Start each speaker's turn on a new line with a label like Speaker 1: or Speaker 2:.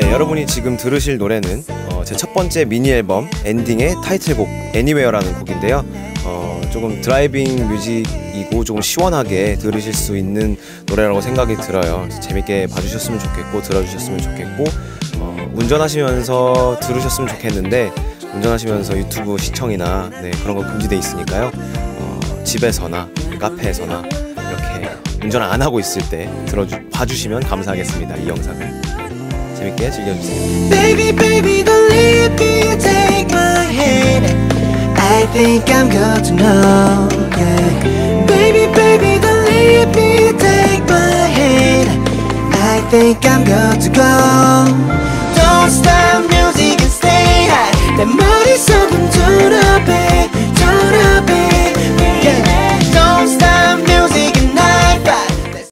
Speaker 1: 여러분이 지금 들으실 노래는 어, 제 첫 번째 미니 앨범 엔딩의 타이틀곡 Anywhere라는 곡인데요. 어, 조금 driving music이고 조금 시원하게 들으실 수 있는 노래라고 생각이 들어요. 재밌게 봐주셨으면 좋겠고 들어주셨으면 좋겠고 어, 운전하시면서 들으셨으면 좋겠는데 운전하시면서 유튜브 시청이나 네, 그런 거 금지돼 있으니까요. 어, 집에서나 카페에서나 이렇게 운전 안 하고 있을 때 들어주 봐주시면 감사하겠습니다. 이 영상을 재밌게 즐겨주세요.
Speaker 2: Baby, baby, don't leave me. Take my hand. I think I'm good to know. Yeah. Baby, baby, don't leave me. Take my hand. I think I'm good to go.